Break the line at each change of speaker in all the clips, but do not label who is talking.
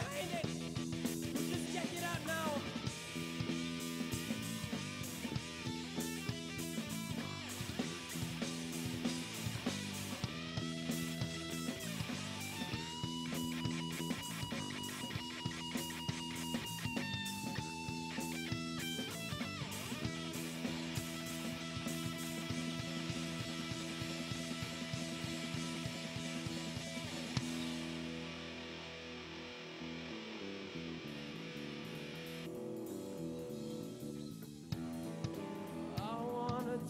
behind it.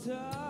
Touch